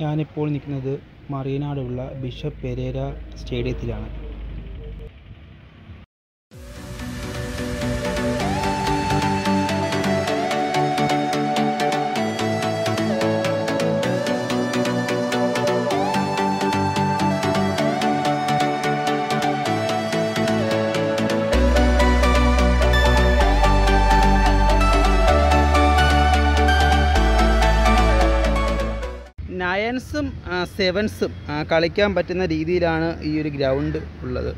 ഞാനിപ്പോൾ നിൽക്കുന്നത് മറീനാടുള്ള bishop Pereira സ്റ്റേഡിയത്തിലാണ്. നയൻസും സെവൻസും കളിക്കാൻ പറ്റുന്ന രീതിയിലാണ് ഈ ഒരു ഗ്രൗണ്ട് ഉള്ളത്.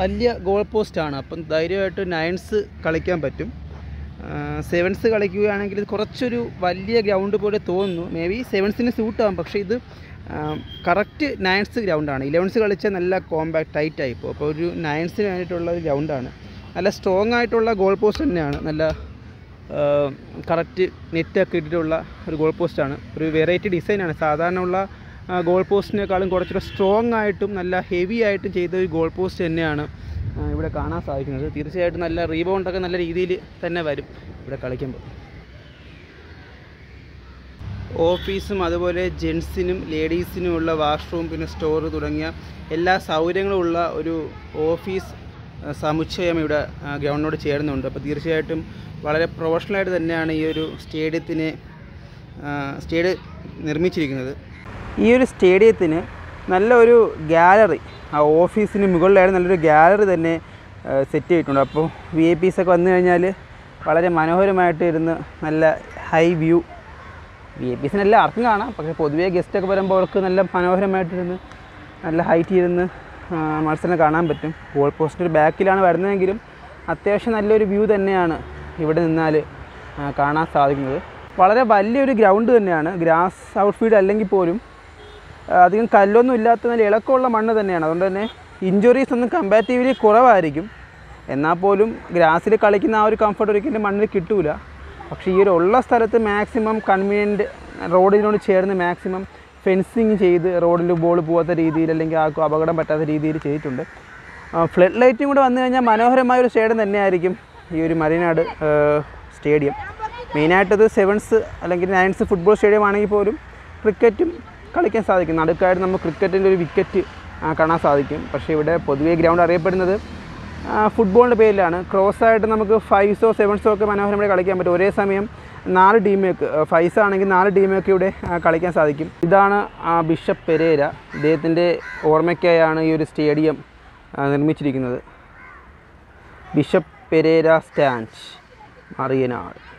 വലിയ ഗോൾ പോസ്റ്റാണ് അപ്പം ധൈര്യമായിട്ട് നയൻസ് കളിക്കാൻ പറ്റും. സെവൻസ് കളിക്കുകയാണെങ്കിൽ കുറച്ചൊരു വലിയ ഗ്രൗണ്ട് പോലെ തോന്നുന്നു. മേ ബി സെവൻസിന് സൂട്ടാകും പക്ഷേ ഇത് കറക്റ്റ് നയൻസ് ഗ്രൗണ്ടാണ് ഇലവൻസ് കളിച്ചാൽ നല്ല കോമ്പാക്ട് ടൈറ്റ് ആയിപ്പോൾ അപ്പോൾ ഒരു നയൻസിന് വേണ്ടിയിട്ടുള്ള ഒരു ഗ്രൗണ്ടാണ് നല്ല സ്ട്രോങ് ആയിട്ടുള്ള ഗോൾ പോസ്റ്റ് തന്നെയാണ്. നല്ല കറക്റ്റ് നെറ്റൊക്കെ ഇട്ടിട്ടുള്ള ഒരു ഗോൾ പോസ്റ്റാണ് ഒരു വെറൈറ്റി ഡിസൈനാണ് സാധാരണ ഉള്ള ഗോൾ പോസ്റ്റിനേക്കാളും കുറച്ചുകൂടെ സ്ട്രോങ് ആയിട്ടും നല്ല ഹെവി ആയിട്ടും ചെയ്ത ഒരു ഗോൾ പോസ്റ്റ് തന്നെയാണ് ഇവിടെ കാണാൻ സാധിക്കുന്നത്. തീർച്ചയായിട്ടും നല്ല റീബൗണ്ടൊക്കെ നല്ല രീതിയിൽ തന്നെ വരും ഇവിടെ കളിക്കുമ്പോൾ. ഓഫീസും അതുപോലെ ജെൻസിനും ലേഡീസിനുമുള്ള വാഷ്റൂം പിന്നെ സ്റ്റോർ തുടങ്ങിയ എല്ലാ സൗകര്യങ്ങളും ഉള്ള ഒരു ഓഫീസ് സമുച്ചയം ഇവിടെ ഗ്രൗണ്ടിനോട് ചേർന്നുണ്ട് അപ്പോൾ തീർച്ചയായിട്ടും വളരെ പ്രൊഫഷണലായിട്ട് തന്നെയാണ് ഈ ഒരു സ്റ്റേഡിയത്തിന് സ്റ്റേഡിയം നിർമ്മിച്ചിരിക്കുന്നത്. ഈ ഒരു സ്റ്റേഡിയത്തിന് നല്ലൊരു ഗാലറി ആ ഓഫീസിന് മുകളിലായിട്ട് നല്ലൊരു ഗാലറി തന്നെ സെറ്റ് ചെയ്തിട്ടുണ്ട്. അപ്പോൾ വി ഐ പീസൊക്കെ വന്നു കഴിഞ്ഞാൽ വളരെ മനോഹരമായിട്ട് ഇരുന്ന് നല്ല ഹൈ വ്യൂ. വി ഐ പീസിനെല്ലാം ആർക്കും കാണാം. പക്ഷേ പൊതുവേ ഗസ്റ്റൊക്കെ വരുമ്പോൾ അവർക്ക് നല്ല മനോഹരമായിട്ടിരുന്ന് നല്ല ഹൈറ്റ് ഇരുന്ന് മത്സരം കാണാൻ പറ്റും. ഗോൾ പോസ്റ്റിന്റെ ബാക്കിലാണ് വരുന്നതെങ്കിലും അത്യാവശ്യം നല്ലൊരു വ്യൂ തന്നെയാണ് ഇവിടെ നിന്നാൽ കാണാൻ സാധിക്കുന്നത്. വളരെ വലിയൊരു ഗ്രൗണ്ട് തന്നെയാണ്. ഗ്രാസ് ഔട്ട്ഫീൽഡ് അല്ലെങ്കിൽ പോലും അധികം കല്ലൊന്നും ഇല്ലാത്ത നല്ല ഇളക്കമുള്ള മണ്ണ് തന്നെയാണ്. അതുകൊണ്ട് തന്നെ ഇഞ്ചുറീസ് ഒന്നും കമ്പാരിറ്റീവ്ലി കുറവായിരിക്കും. എന്നാൽ പോലും ഗ്രാസിൽ കളിക്കുന്ന ആ ഒരു കംഫർട്ട് ഒരിക്കലും മണ്ണിൽ കിട്ടൂല. പക്ഷേ ഈ ഒരു ഉള്ള സ്ഥലത്ത് മാക്സിമം കൺവീനിയന്റ് റോഡിനോട് ചേർന്ന് മാക്സിമം ഫെൻസിങ് ചെയ്ത് റോഡിൽ ബോൾ പോകാത്ത രീതിയിൽ അല്ലെങ്കിൽ ആർക്കും അപകടം പറ്റാത്ത രീതിയിൽ ചെയ്തിട്ടുണ്ട്. ഫ്ലഡ് ലൈറ്റും കൂടെ വന്നു കഴിഞ്ഞാൽ മനോഹരമായ ഒരു സ്റ്റേഡിയം തന്നെയായിരിക്കും ഈ ഒരു മരീനാട് സ്റ്റേഡിയം മെയിനായിട്ടത് സെവൻസ് അല്ലെങ്കിൽ നയൻസ് ഫുട്ബോൾ സ്റ്റേഡിയം ആണെങ്കിൽ പോലും ക്രിക്കറ്റും കളിക്കാൻ സാധിക്കും. നടുക്കായിട്ട് നമുക്ക് ക്രിക്കറ്റിന്റെ ഒരു വിക്കറ്റ് കാണാൻ സാധിക്കും. പക്ഷേ ഇവിടെ പൊതുവേ ഗ്രൗണ്ട് അറിയപ്പെടുന്നത് ഫുട്ബോളിന്റെ പേരിലാണ്. ക്രോസ് ആയിട്ട് നമുക്ക് ഫൈവ്സോ സെവൻസോ ഒക്കെ മനോഹരമായി കളിക്കാൻ പറ്റും. ഒരേ സമയം നാല് ടീമേക്ക് ഫൈസ് ആണെങ്കിൽ നാല് ടീമേക്ക് ഇവിടെ കളിക്കാൻ സാധിക്കും. ഇതാണ് ബിഷപ്പ് പെരേര. ഇദ്ദേഹത്തിന്റെ ഓർമ്മയ്ക്കായാണ് ഈ ഒരു സ്റ്റേഡിയം നിർമ്മിച്ചിരിക്കുന്നത്. Bishop Pereira stand Mariyanad.